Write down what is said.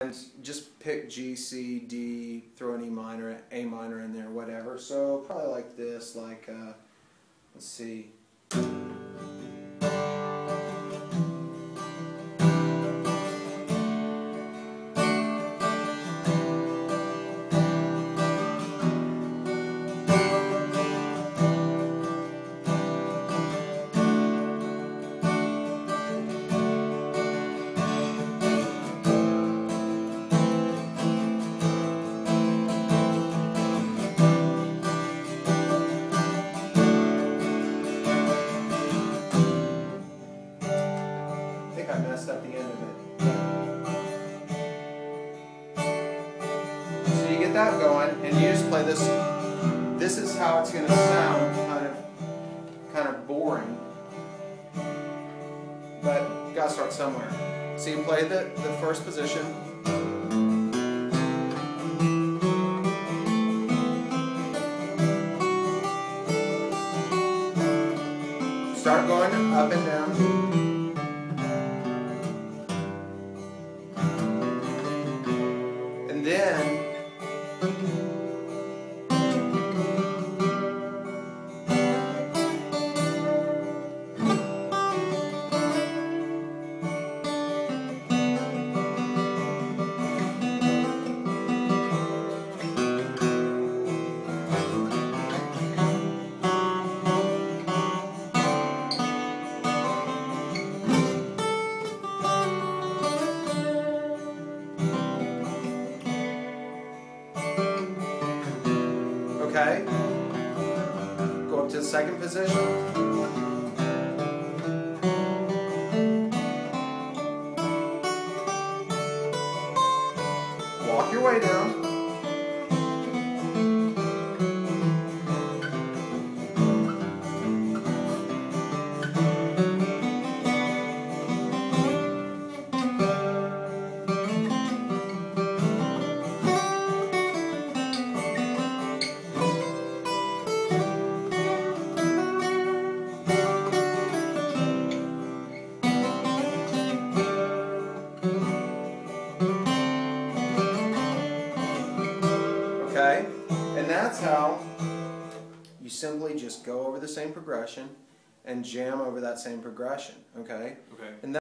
and just pick G, C, D, throw an E minor, A minor in there, whatever. So probably like this, like, uh, let's see. I messed up the end of it. So you get that going, and you just play this. This is how it's going to sound, kind of, kind of boring. But you got to start somewhere. So you play the the first position. Start going up and down. Then Okay. Go up to the second position. Walk your way down. Okay? And that's how you simply just go over the same progression and jam over that same progression. Okay? Okay. And